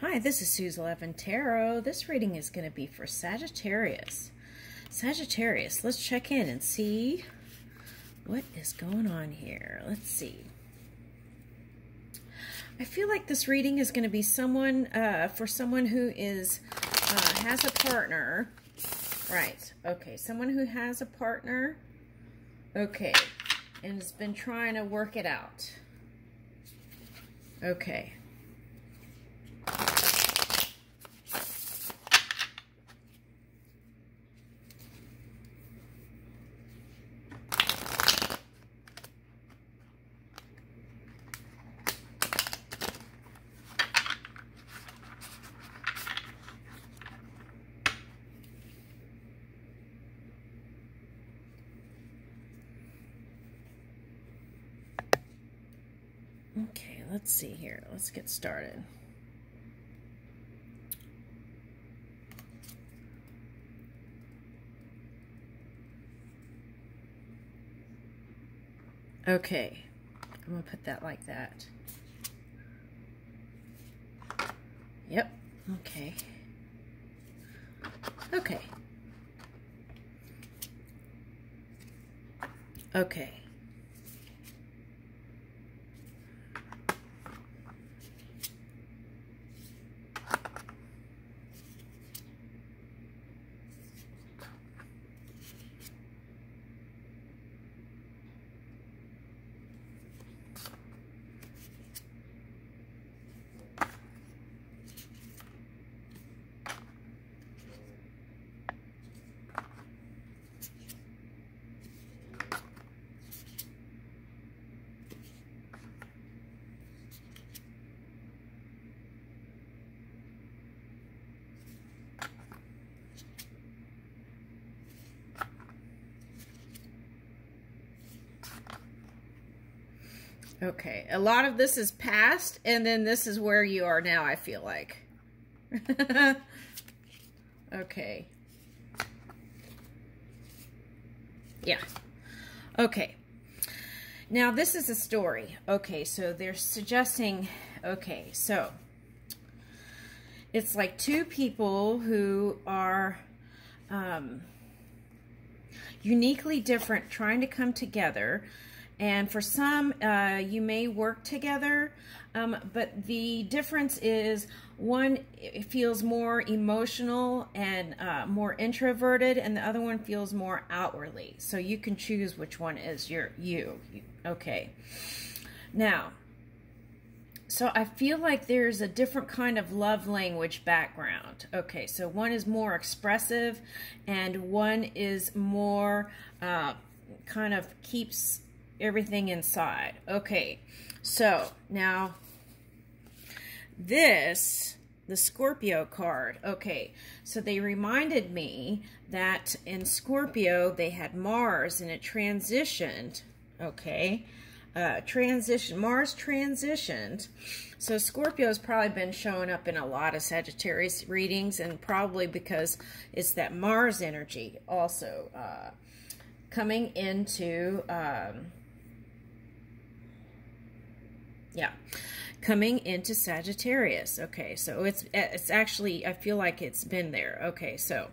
Hi, this is Suze 11 This reading is going to be for Sagittarius. Sagittarius, let's check in and see what is going on here. Let's see. I feel like this reading is going to be someone, uh, for someone who is, uh, has a partner. Right, okay, someone who has a partner. Okay, and has been trying to work it out. Okay. Okay, let's see here. Let's get started. Okay, I'm to put that like that. Yep, okay. Okay. Okay. Okay, a lot of this is past, and then this is where you are now, I feel like. okay. Yeah. Okay. Now, this is a story. Okay, so they're suggesting, okay, so it's like two people who are um, uniquely different trying to come together and for some, uh, you may work together, um, but the difference is one feels more emotional and uh, more introverted, and the other one feels more outwardly. So you can choose which one is your you. Okay. Now, so I feel like there's a different kind of love language background. Okay, so one is more expressive, and one is more uh, kind of keeps everything inside. Okay, so now this, the Scorpio card. Okay, so they reminded me that in Scorpio they had Mars and it transitioned. Okay, uh, transition, Mars transitioned. So Scorpio's probably been showing up in a lot of Sagittarius readings and probably because it's that Mars energy also uh, coming into um, yeah. Coming into Sagittarius. Okay, so it's it's actually, I feel like it's been there. Okay, so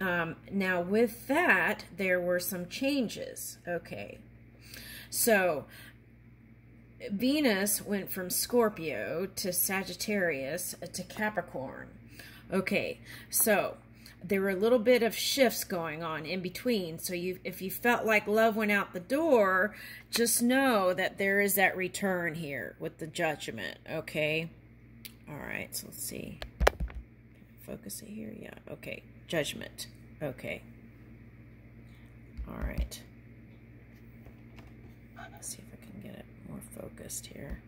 um, now with that, there were some changes. Okay, so Venus went from Scorpio to Sagittarius to Capricorn. Okay, so there were a little bit of shifts going on in between. So you, if you felt like love went out the door, just know that there is that return here with the judgment, okay? All right, so let's see. Focus it here, yeah, okay. Judgment, okay. All right. Let's see if I can get it more focused here.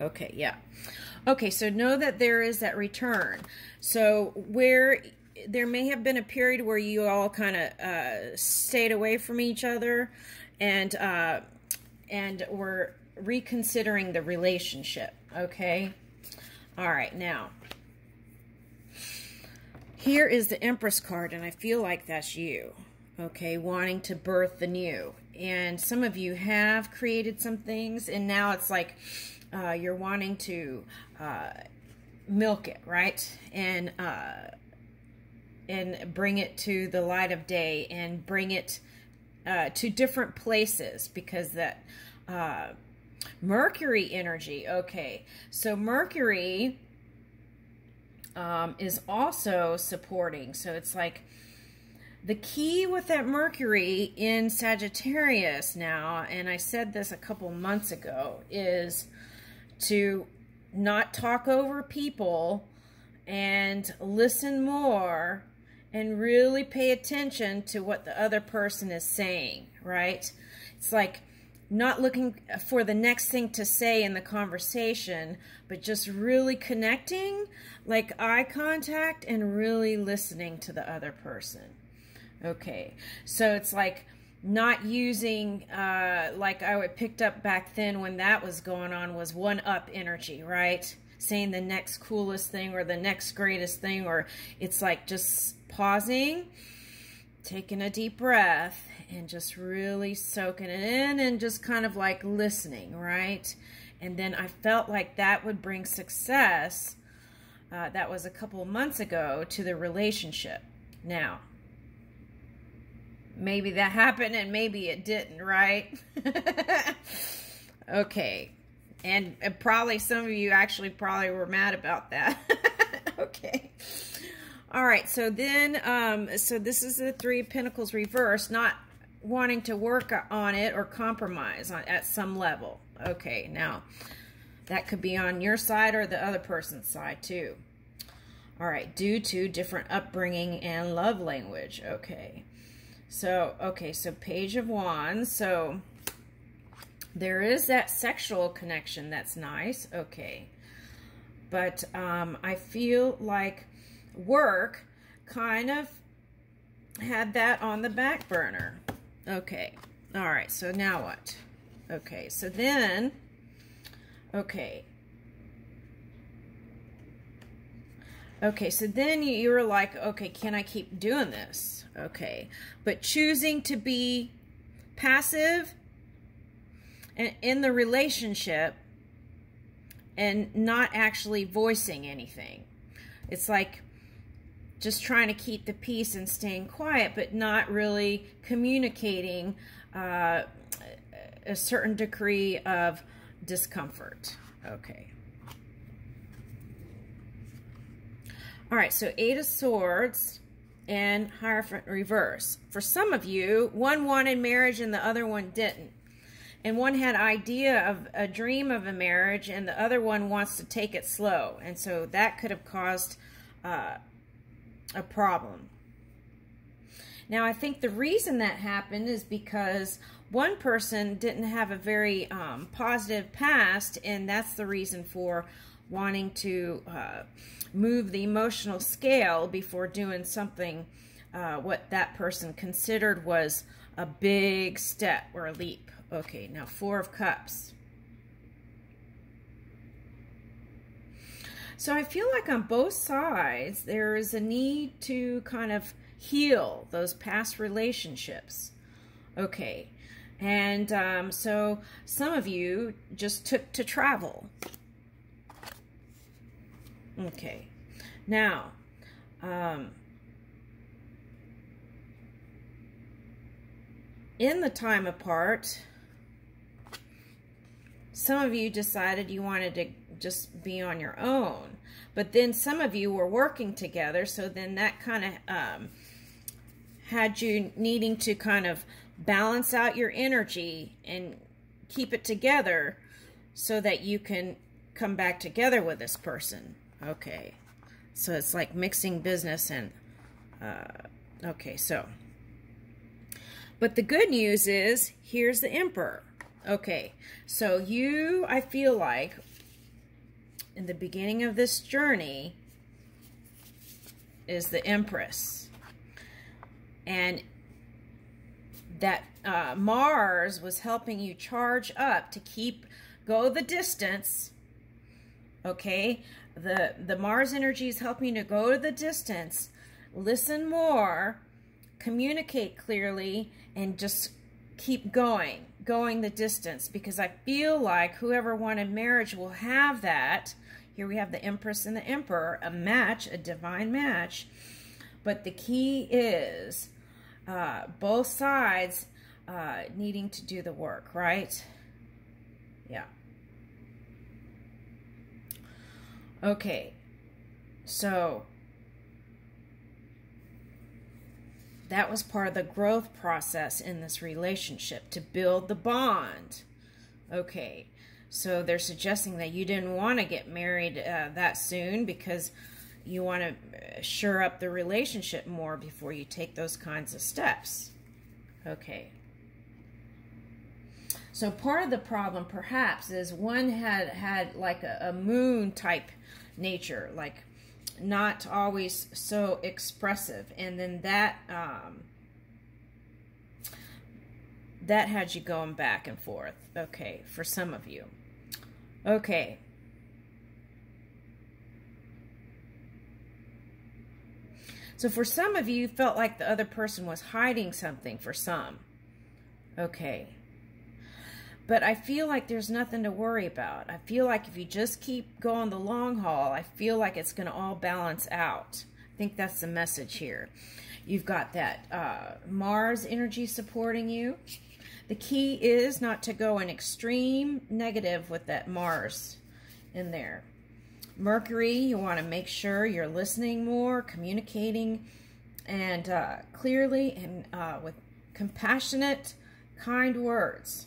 Okay, yeah. Okay, so know that there is that return. So where there may have been a period where you all kind of uh, stayed away from each other and uh, and were reconsidering the relationship, okay? All right, now, here is the Empress card, and I feel like that's you, okay, wanting to birth the new. And some of you have created some things, and now it's like uh, you're wanting to uh, milk it, right? And uh, and bring it to the light of day and bring it uh, to different places because that uh, Mercury energy. Okay, so Mercury um, is also supporting. So it's like the key with that Mercury in Sagittarius now, and I said this a couple months ago, is to not talk over people and listen more and really pay attention to what the other person is saying, right? It's like not looking for the next thing to say in the conversation, but just really connecting, like eye contact, and really listening to the other person. Okay, so it's like not using, uh, like I would picked up back then when that was going on, was one up energy, right? Saying the next coolest thing or the next greatest thing, or it's like just pausing, taking a deep breath, and just really soaking it in and just kind of like listening, right? And then I felt like that would bring success. Uh, that was a couple months ago to the relationship. Now, maybe that happened and maybe it didn't, right? okay. And, and probably some of you actually probably were mad about that. okay. All right, so then, um, so this is the Three of Pentacles reverse, not wanting to work on it or compromise on, at some level. Okay, now, that could be on your side or the other person's side too. All right, due to different upbringing and love language. Okay, so, okay, so Page of Wands. So, there is that sexual connection that's nice. Okay, but um, I feel like work kind of had that on the back burner. Okay. All right. So now what? Okay. So then, okay. Okay. So then you, were like, okay, can I keep doing this? Okay. But choosing to be passive and in the relationship and not actually voicing anything. It's like just trying to keep the peace and staying quiet, but not really communicating uh, a certain degree of discomfort. Okay. All right, so Eight of Swords and Hierophant reverse. For some of you, one wanted marriage and the other one didn't. And one had idea of a dream of a marriage and the other one wants to take it slow. And so that could have caused uh, a problem. Now, I think the reason that happened is because one person didn't have a very um, positive past, and that's the reason for wanting to uh, move the emotional scale before doing something uh, what that person considered was a big step or a leap. Okay, now Four of Cups. So I feel like on both sides, there is a need to kind of heal those past relationships. Okay. And um, so some of you just took to travel. Okay. Now, um, in the time apart, some of you decided you wanted to just be on your own. But then some of you were working together, so then that kind of um, had you needing to kind of balance out your energy and keep it together so that you can come back together with this person. Okay. So it's like mixing business and, uh, okay, so. But the good news is, here's the Emperor. Okay, so you, I feel like, in the beginning of this journey is the Empress. And that uh, Mars was helping you charge up to keep, go the distance, okay? The, the Mars energy is helping to go to the distance, listen more, communicate clearly, and just keep going going the distance because I feel like whoever wanted marriage will have that. Here we have the Empress and the Emperor, a match, a divine match. But the key is uh, both sides uh, needing to do the work, right? Yeah. Okay, so that was part of the growth process in this relationship to build the bond. Okay, so they're suggesting that you didn't want to get married uh, that soon because you want to uh, shore up the relationship more before you take those kinds of steps. Okay. So part of the problem perhaps is one had had like a, a moon type nature, like not always so expressive. And then that, um, that had you going back and forth. Okay, for some of you. Okay. So for some of you, you felt like the other person was hiding something for some. Okay. But I feel like there's nothing to worry about. I feel like if you just keep going the long haul, I feel like it's going to all balance out. I think that's the message here. You've got that uh, Mars energy supporting you. The key is not to go an extreme negative with that Mars in there. Mercury, you want to make sure you're listening more, communicating, and uh, clearly and uh, with compassionate, kind words.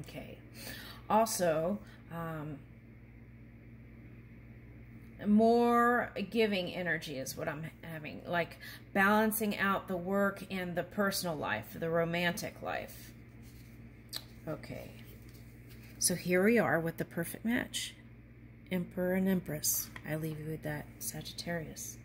Okay. Also, um, more giving energy is what I'm having, like balancing out the work and the personal life, the romantic life. Okay. So here we are with the perfect match. Emperor and Empress. I leave you with that, Sagittarius.